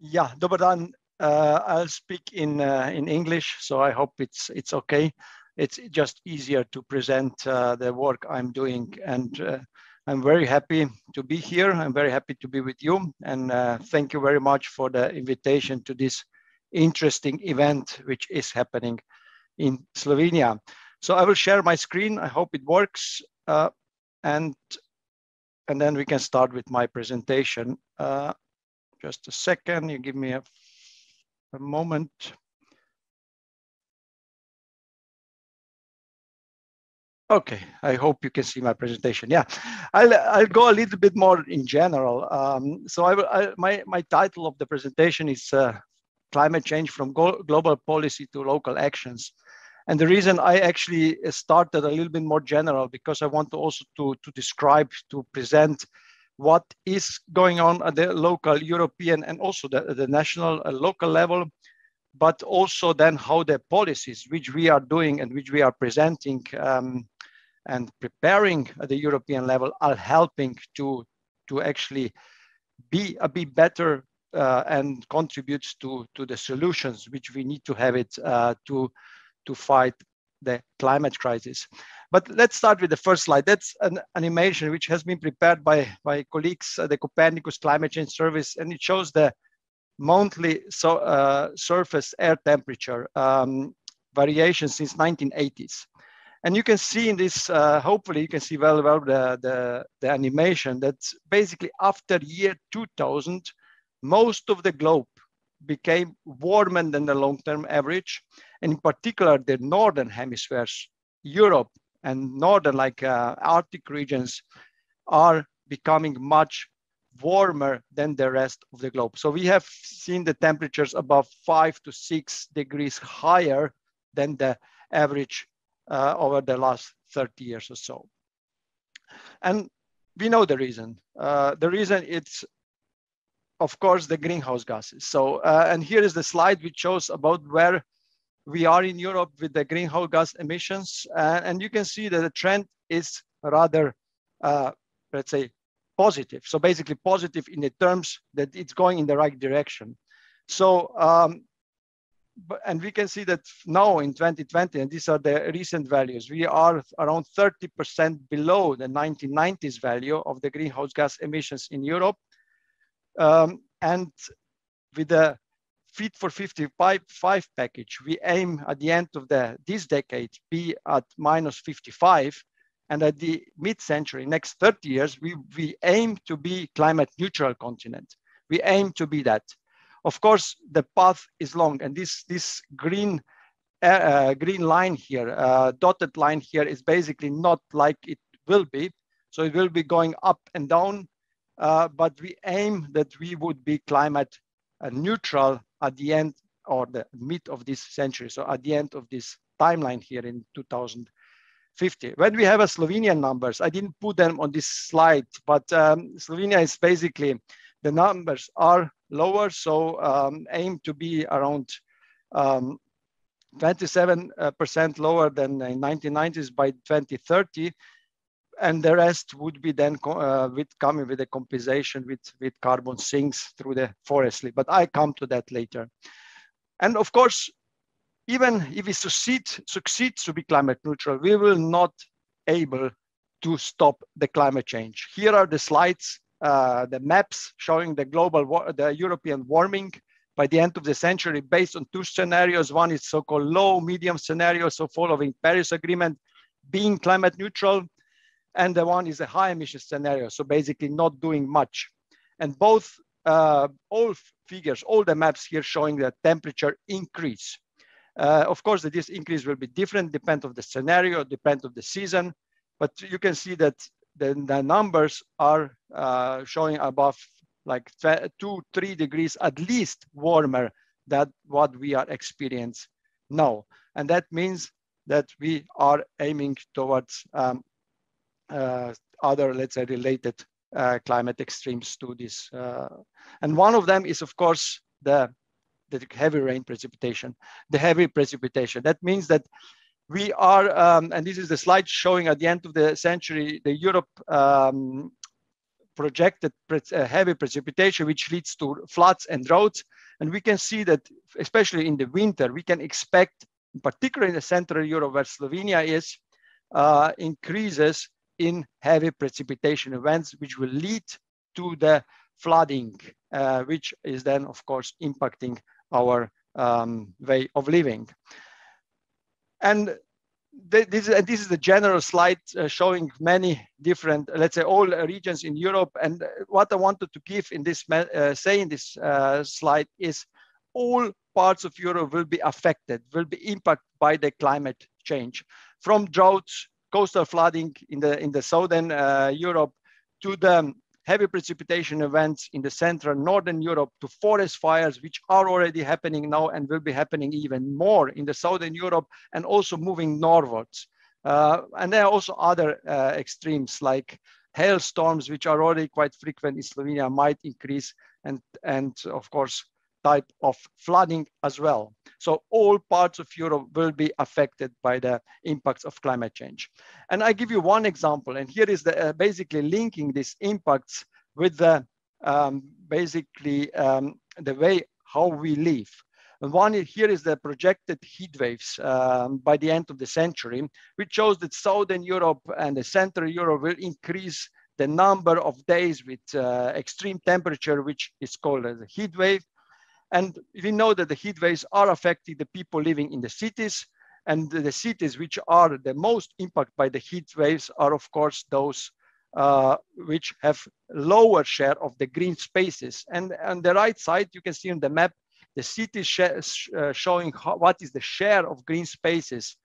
Yeah, dobar. Uh, I'll speak in uh, in English, so I hope it's it's okay. It's just easier to present uh, the work I'm doing, and uh, I'm very happy to be here. I'm very happy to be with you, and uh, thank you very much for the invitation to this interesting event, which is happening in Slovenia. So I will share my screen. I hope it works, uh, and and then we can start with my presentation. Just a second. You give me a a moment. Okay, I hope you can see my presentation. Yeah, I'll, I'll go a little bit more in general. Um, so I, I, my, my title of the presentation is uh, Climate Change from Global Policy to Local Actions. And the reason I actually started a little bit more general because I want to also to, to describe, to present what is going on at the local European and also the, the national uh, local level, but also then how the policies which we are doing and which we are presenting um, and preparing at the European level are helping to, to actually be a bit better uh, and contributes to, to the solutions which we need to have it uh, to, to fight the climate crisis. But let's start with the first slide. That's an animation which has been prepared by, my colleagues at the Copernicus Climate Change Service, and it shows the monthly so, uh, surface air temperature um, variation since 1980s. And you can see in this, uh, hopefully you can see well, well the, the, the animation that basically after year 2000, most of the globe became warmer than the long-term average. And in particular, the northern hemispheres, Europe, and northern like uh, Arctic regions are becoming much warmer than the rest of the globe. So we have seen the temperatures above five to six degrees higher than the average uh, over the last 30 years or so. And we know the reason. Uh, the reason it's, of course, the greenhouse gases. So, uh, and here is the slide which shows about where we are in Europe with the greenhouse gas emissions, uh, and you can see that the trend is rather, uh, let's say, positive. So basically positive in the terms that it's going in the right direction. So, um, and we can see that now in 2020, and these are the recent values, we are around 30% below the 1990s value of the greenhouse gas emissions in Europe. Um, and with the Fit for 55 package, we aim at the end of the, this decade be at minus 55. And at the mid-century, next 30 years, we, we aim to be climate neutral continent. We aim to be that. Of course, the path is long and this, this green, uh, uh, green line here, uh, dotted line here is basically not like it will be. So it will be going up and down, uh, but we aim that we would be climate neutral at the end or the mid of this century. So at the end of this timeline here in 2050. When we have a Slovenian numbers, I didn't put them on this slide, but um, Slovenia is basically, the numbers are lower. So um, aim to be around 27% um, uh, lower than in 1990s by 2030 and the rest would be then uh, with coming with a compensation with, with carbon sinks through the forestry. But I come to that later. And of course, even if we succeed, succeed to be climate neutral, we will not able to stop the climate change. Here are the slides, uh, the maps showing the global, the European warming by the end of the century based on two scenarios. One is so-called low, medium scenario, so following Paris Agreement, being climate neutral, and the one is a high emission scenario. So basically not doing much. And both, uh, all figures, all the maps here showing the temperature increase. Uh, of course, this increase will be different, depend of the scenario, depend of the season, but you can see that the, the numbers are uh, showing above like two, three degrees at least warmer than what we are experiencing now. And that means that we are aiming towards um, other, let's say, related uh, climate extremes to this. Uh, and one of them is, of course, the, the heavy rain precipitation, the heavy precipitation. That means that we are, um, and this is the slide showing at the end of the century, the Europe um, projected uh, heavy precipitation, which leads to floods and droughts. And we can see that, especially in the winter, we can expect, particularly in the Central Europe where Slovenia is, uh, increases in heavy precipitation events, which will lead to the flooding, uh, which is then, of course, impacting our um, way of living. And this, and this is the general slide uh, showing many different, let's say, all regions in Europe. And what I wanted to give in this, uh, say in this uh, slide is all parts of Europe will be affected, will be impacted by the climate change, from droughts, coastal flooding in the in the southern uh, Europe, to the heavy precipitation events in the central northern Europe to forest fires, which are already happening now and will be happening even more in the southern Europe and also moving northwards. Uh, and there are also other uh, extremes like hailstorms, which are already quite frequent in Slovenia, might increase and, and of course, type of flooding as well. So all parts of Europe will be affected by the impacts of climate change. And I give you one example, and here is the, uh, basically linking these impacts with the um, basically um, the way how we live. And one here is the projected heat waves um, by the end of the century, which shows that Southern Europe and the Central Europe will increase the number of days with uh, extreme temperature, which is called as a heat wave. And we know that the heat waves are affecting the people living in the cities. And the cities which are the most impacted by the heat waves are, of course, those uh, which have lower share of the green spaces. And on the right side, you can see on the map, the cities sh uh, showing how, what is the share of green spaces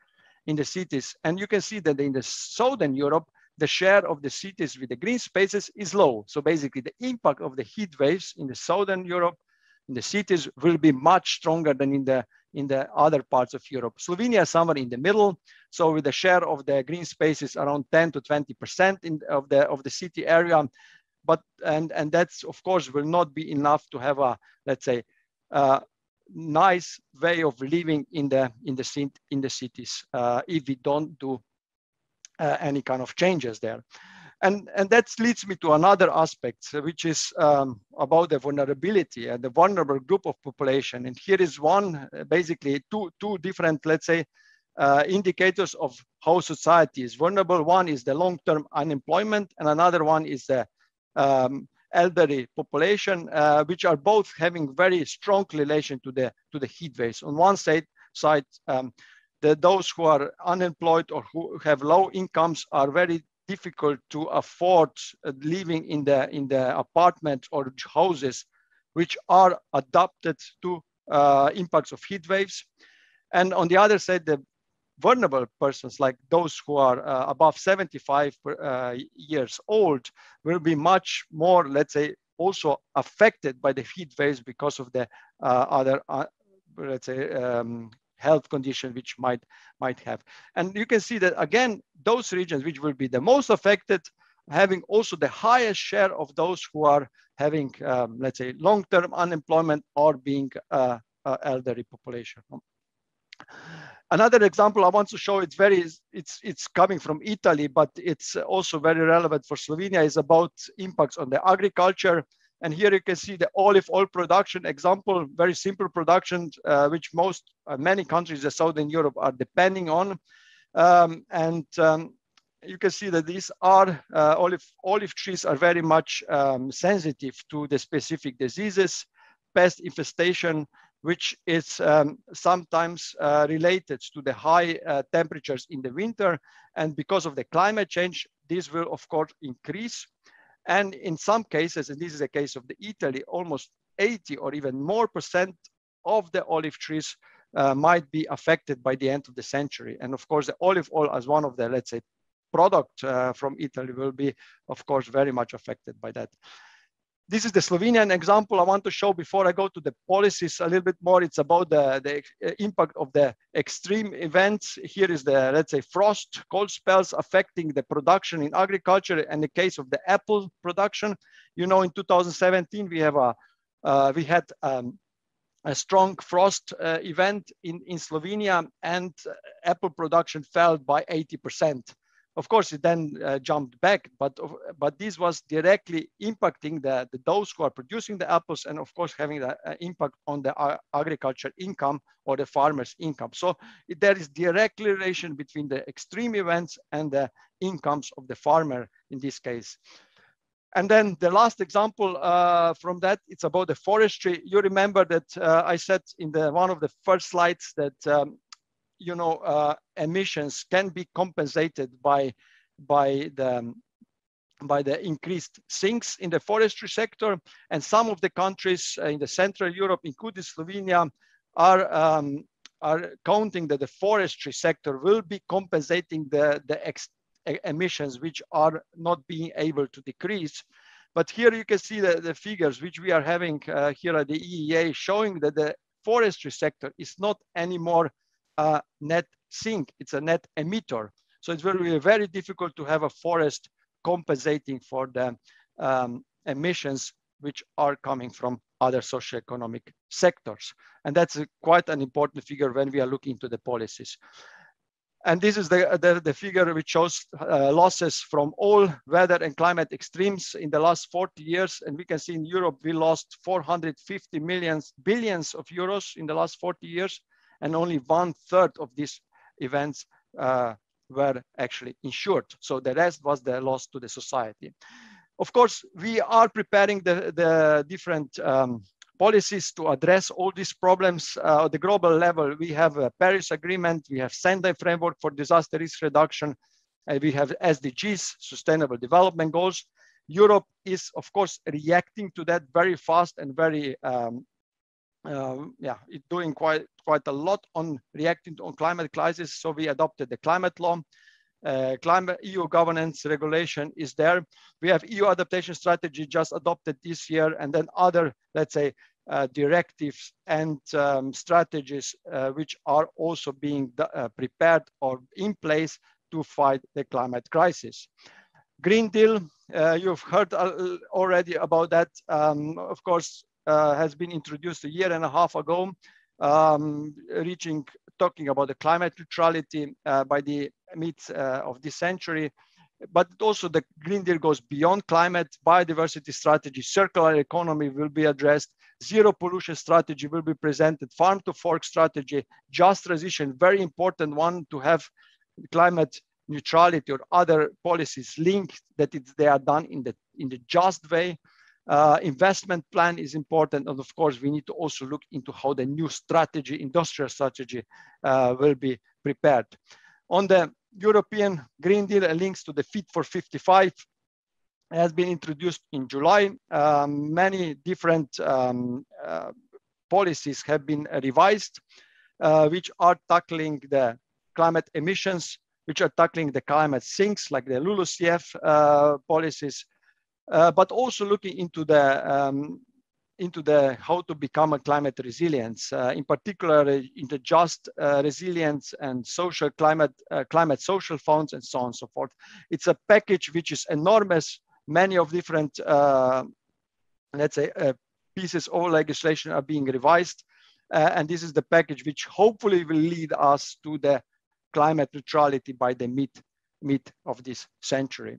in the cities. And you can see that in the Southern Europe, the share of the cities with the green spaces is low. So basically the impact of the heat waves in the Southern Europe in the cities will be much stronger than in the in the other parts of Europe. Slovenia is somewhere in the middle. So with the share of the green spaces around 10 to 20% in, of the of the city area. But and and that's of course will not be enough to have a let's say uh, nice way of living in the in the in the cities uh, if we don't do uh, any kind of changes there. And, and that leads me to another aspect, which is um, about the vulnerability and the vulnerable group of population. And here is one, uh, basically two, two different, let's say, uh, indicators of how society is vulnerable. One is the long-term unemployment, and another one is the um, elderly population, uh, which are both having very strong relation to the to the heat waves. On one side, side um, the, those who are unemployed or who have low incomes are very difficult to afford uh, living in the in the apartment or houses which are adapted to uh, impacts of heat waves. And on the other side, the vulnerable persons like those who are uh, above 75 uh, years old will be much more, let's say, also affected by the heat waves because of the uh, other, uh, let's say, um, health condition which might might have. And you can see that again, those regions which will be the most affected, having also the highest share of those who are having, um, let's say, long-term unemployment or being uh, uh, elderly population. Another example I want to show, it's very, it's, it's coming from Italy, but it's also very relevant for Slovenia, is about impacts on the agriculture. And here you can see the olive oil production example, very simple production, uh, which most, uh, many countries in Southern Europe are depending on. Um, and um, you can see that these are, uh, olive, olive trees are very much um, sensitive to the specific diseases, pest infestation, which is um, sometimes uh, related to the high uh, temperatures in the winter. And because of the climate change, this will of course increase. And in some cases, and this is a case of the Italy, almost 80 or even more percent of the olive trees uh, might be affected by the end of the century. And of course, the olive oil as one of the, let's say, product uh, from Italy will be, of course, very much affected by that. This is the Slovenian example I want to show before I go to the policies a little bit more. It's about the, the uh, impact of the extreme events. Here is the, let's say, frost, cold spells affecting the production in agriculture and the case of the apple production. You know, in 2017, we have a, uh, we had um, a strong frost uh, event in, in Slovenia and apple production fell by 80%. Of course, it then uh, jumped back, but but this was directly impacting the, the those who are producing the apples, and of course having an impact on the uh, agriculture income or the farmers' income. So there is direct relation between the extreme events and the incomes of the farmer in this case. And then the last example uh, from that, it's about the forestry. You remember that uh, I said in the one of the first slides that um, you know uh, emissions can be compensated by by the by the increased sinks in the forestry sector, and some of the countries in the Central Europe, including Slovenia, are um, are counting that the forestry sector will be compensating the the ex emissions which are not being able to decrease. But here you can see the, the figures which we are having uh, here at the EEA showing that the forestry sector is not anymore a net sink, it's a net emitter. So it's very, very difficult to have a forest compensating for the um, emissions which are coming from other socioeconomic sectors. And that's a, quite an important figure when we are looking into the policies. And this is the, the, the figure which shows uh, losses from all weather and climate extremes in the last 40 years. And we can see in Europe, we lost 450 millions, billions of euros in the last 40 years. And only one third of these events uh, were actually insured. So the rest was the loss to the society. Of course, we are preparing the, the different um, policies to address all these problems uh, at the global level. We have a Paris Agreement, we have Sendai Framework for Disaster Risk Reduction, and we have SDGs, Sustainable Development Goals. Europe is, of course, reacting to that very fast and very, um, uh, yeah, doing quite quite a lot on reacting on climate crisis. So we adopted the climate law. Uh, climate EU governance regulation is there. We have EU adaptation strategy just adopted this year, and then other, let's say, uh, directives and um, strategies uh, which are also being uh, prepared or in place to fight the climate crisis. Green Deal, uh, you've heard already about that. Um, of course, has been introduced a year and a half ago, um, reaching, talking about the climate neutrality by the mid uh, of this century. But also the Green Deal goes beyond climate, biodiversity strategy, circular economy will be addressed, zero pollution strategy will be presented, farm to fork strategy, just transition, very important one to have climate neutrality or other policies linked that they are done in the, in the just way. Uh, investment plan is important. And of course, we need to also look into how the new strategy, industrial strategy uh, will be prepared. On the European Green Deal and links to the Fit for 55 has been introduced in July. Um, many different um, uh, policies have been revised, uh, which are tackling the climate emissions, which are tackling the climate sinks like the LULUCF uh, policies, uh, but also looking into the um, into the how to become a climate resilience, uh, in particular uh, into just uh, resilience and social climate, uh, climate social funds and so on and so forth. It's a package which is enormous. Many of different, uh, let's say, pieces of legislation are being revised. and this is the package which hopefully will lead us to the climate neutrality by the mid, mid of this century.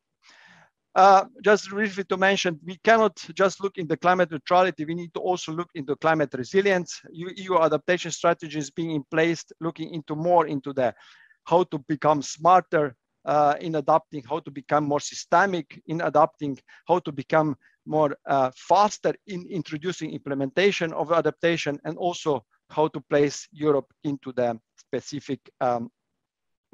Uh, just briefly to mention, we cannot just look into climate neutrality. We need to also look into climate resilience. EU adaptation strategies being in place, looking into more into the how to become smarter uh, in adapting, how to become more systemic in adapting, how to become more uh, faster in introducing implementation of adaptation, and also how to place Europe into the specific um,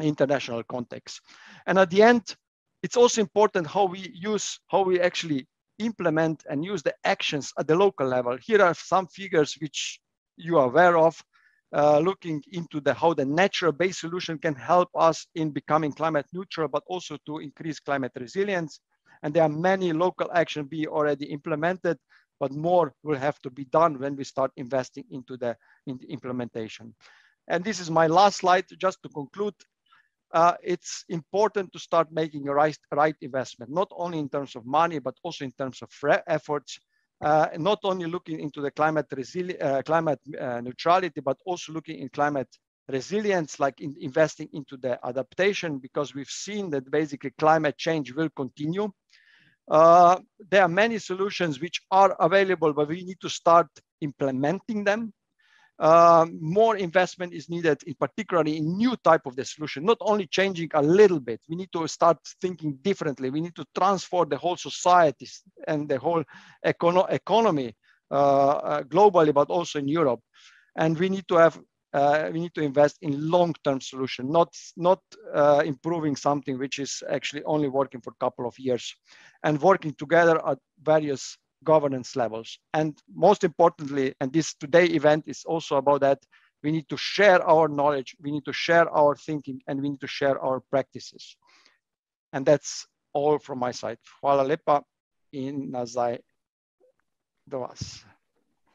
international context. And at the end, it's also important how we use, how we actually implement and use the actions at the local level. Here are some figures which you are aware of, uh, looking into the how the natural based solution can help us in becoming climate neutral, but also to increase climate resilience. And there are many local action be already implemented, but more will have to be done when we start investing into the, in the implementation. And this is my last slide, just to conclude uh, it's important to start making a right, right investment, not only in terms of money, but also in terms of efforts, uh, not only looking into the climate, uh, climate uh, neutrality, but also looking in climate resilience, like in investing into the adaptation, because we've seen that basically climate change will continue. Uh, there are many solutions which are available, but we need to start implementing them. Uh, more investment is needed, in particularly in new type of the solution, not only changing a little bit. We need to start thinking differently. We need to transform the whole societies and the whole econo economy uh, uh, globally, but also in Europe. And we need to have uh, we need to invest in long-term solution, not not uh, improving something which is actually only working for a couple of years, and working together at various governance levels. And most importantly, and this today event is also about that, we need to share our knowledge, we need to share our thinking, and we need to share our practices. And that's all from my side. Hvala lepa in nazaj do vas.